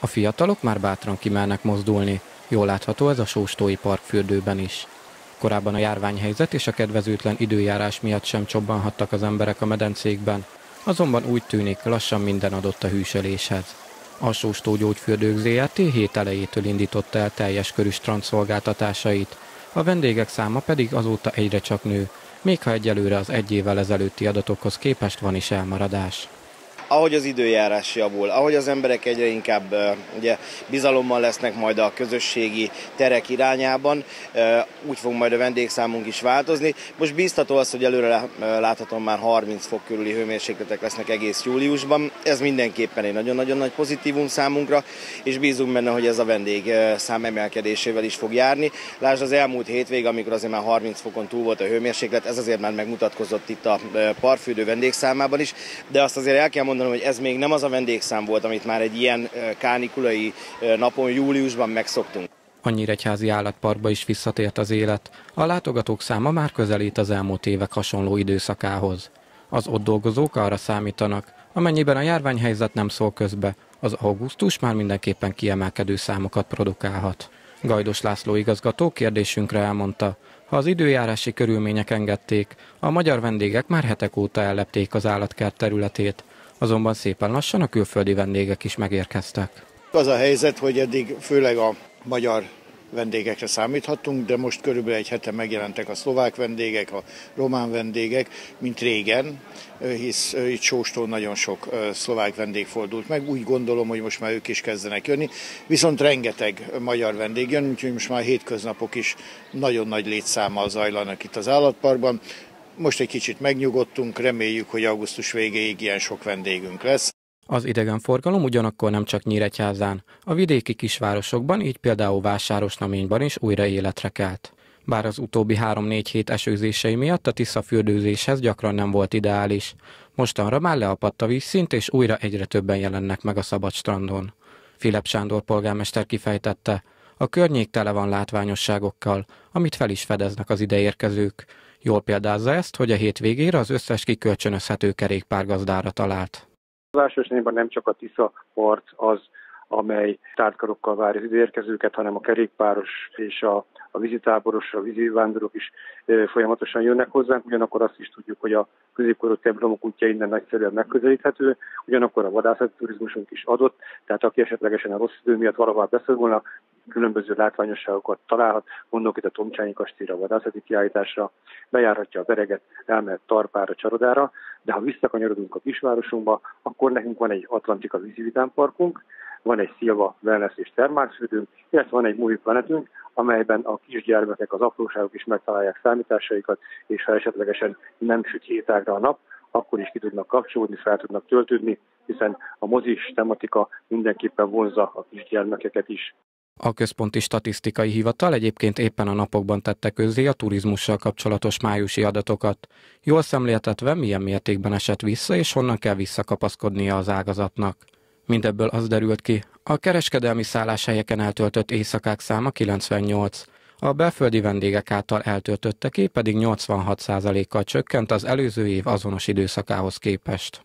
A fiatalok már bátran kimernek mozdulni, jól látható ez a Sóstói Park fürdőben is. Korábban a járványhelyzet és a kedvezőtlen időjárás miatt sem csobbanhattak az emberek a medencékben, azonban úgy tűnik, lassan minden adott a hűsöléshez. A Sóstó Gyógyfürdők ZRT hét elejétől indította el teljes körű strandszolgáltatásait, a vendégek száma pedig azóta egyre csak nő, még ha egyelőre az egy évvel ezelőtti adatokhoz képest van is elmaradás ahogy az időjárás javul, ahogy az emberek egyre inkább ugye, bizalommal lesznek majd a közösségi terek irányában, úgy fog majd a vendégszámunk is változni. Most bíztató az, hogy előre láthatom már 30 fok körüli hőmérsékletek lesznek egész júliusban. Ez mindenképpen egy nagyon-nagyon nagy pozitívum számunkra, és bízunk benne, hogy ez a vendég szám emelkedésével is fog járni. Lásd az elmúlt hétvég, amikor azért már 30 fokon túl volt a hőmérséklet, ez azért már megmutatkozott itt a parfürdő vendégszámában is, de azt azért el kell mondani, mondanom, hogy ez még nem az a vendégszám volt, amit már egy ilyen kánikulai napon júliusban megszoktunk. A Nyíregyházi állatparkba is visszatért az élet. A látogatók száma már közelít az elmúlt évek hasonló időszakához. Az ott dolgozók arra számítanak, amennyiben a járványhelyzet nem szól közbe, az augusztus már mindenképpen kiemelkedő számokat produkálhat. Gajdos László igazgató kérdésünkre elmondta, ha az időjárási körülmények engedték, a magyar vendégek már hetek óta ellepték az állatkert területét, azonban szépen lassan a külföldi vendégek is megérkeztek. Az a helyzet, hogy eddig főleg a magyar vendégekre számíthattunk, de most körülbelül egy hete megjelentek a szlovák vendégek, a román vendégek, mint régen, hisz itt Sóstól nagyon sok szlovák vendég fordult meg. Úgy gondolom, hogy most már ők is kezdenek jönni, viszont rengeteg magyar vendég jön, úgyhogy most már hétköznapok is nagyon nagy létszámmal zajlanak itt az állatparkban. Most egy kicsit megnyugodtunk, reméljük, hogy augusztus végéig ilyen sok vendégünk lesz. Az idegenforgalom ugyanakkor nem csak Nyíregyházán, a vidéki kisvárosokban, így például Vásárosnaményban is újra életre kelt. Bár az utóbbi három-négy hét esőzései miatt a Tisza fürdőzéshez gyakran nem volt ideális. Mostanra már leapadt a vízszint, és újra egyre többen jelennek meg a szabad strandon. Filip Sándor polgármester kifejtette, a környék tele van látványosságokkal, amit fel is fedeznek az ideérkezők. Jól példázza ezt, hogy a hétvégére az összes kikölcsönözhető kerékpárgazdára talált. A városnéban nem csak a Tisza part az, amely tártkarokkal várja az ideérkezőket, hanem a kerékpáros és a, a vízitáboros, a vízivándorok is e, folyamatosan jönnek hozzánk, ugyanakkor azt is tudjuk, hogy a középkorú templomok útja innen nagyszerűen megközelíthető, ugyanakkor a vadászati turizmusunk is adott, tehát aki esetlegesen a rossz idő miatt valahová beszorulna, különböző látványosságokat találhat, mondok itt a Tomcsányi kastélyra, a vadászati kiállításra, bejárhatja a Bereget, elmehet Tarpára, Csarodára, de ha visszakanyarodunk a kisvárosunkba, akkor nekünk van egy Atlantika vízividámparkunk, van egy Szilva wellness és termálfürdőnk, illetve van egy Movie Planetünk, amelyben a kisgyermekek, az apróságok is megtalálják számításaikat, és ha esetlegesen nem süt hétágra a nap, akkor is ki tudnak kapcsolódni, fel tudnak töltődni, hiszen a mozis tematika mindenképpen vonzza a kisgyermekeket is. A Központi Statisztikai Hivatal egyébként éppen a napokban tette közzé a turizmussal kapcsolatos májusi adatokat. Jól szemléltetve, milyen mértékben esett vissza, és honnan kell visszakapaszkodnia az ágazatnak. Mindebből az derült ki, a kereskedelmi szálláshelyeken eltöltött éjszakák száma 98, a belföldi vendégek által eltöltötteké pedig 86%-kal csökkent az előző év azonos időszakához képest.